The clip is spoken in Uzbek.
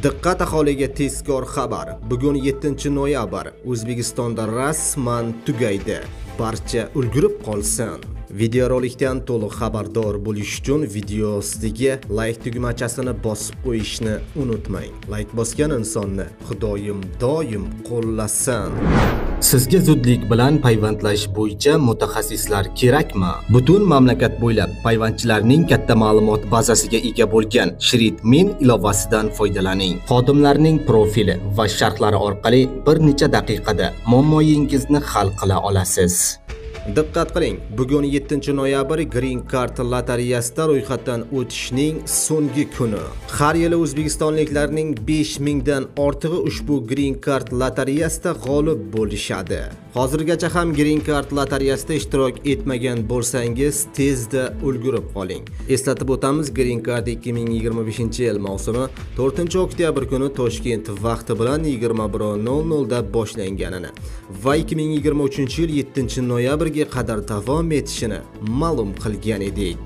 Diqqat aholiga tezkor xabar. Bugun 7-noyabr. O'zbekistonda rasman tugaydi. Barcha ulgurib qolsin. Videorolikdan to'liq xabardor bo'lish uchun video ostiga like tugmachasini bosib qo'yishni unutmang. Like bosgan insonni Xudoyim doim qo'llasin. Sizga zudlik bilan payvandlash bo'yicha mutaxassislar kerakmi? Butun mamlakat bo'ylab payvandchilarning katta ma'lumot bazasiga ega bo'lgan Shrit ilovasidan foydalaning. Xodimlarning profili va sharhlari orqali bir necha daqiqada muammoyingizni hal qila olasiz. Diqqat qiling, bugun 7-noyabr Green Card lotereyasida ro'yxatdan o'tishning so'nggi kuni. Har yili o'zbekistonliklarning 5000 dan ortig'i ushbu Green Card lotereyasida g'olib bo'lishadi. Hozirgacha ham Green Card lotereyasida ishtirok etmagan bo'lsangiz, tezda ulgurib qoling. Eslatib o'tamiz, Green Card 2025-yil mavsumi 4-oktyabr kuni Toshkent vaqti bilan 21:00 da boshlanganini va 2023-yil 7-noyabr 7-noyabrga qadar davom etishini ma'lum qilgan edik.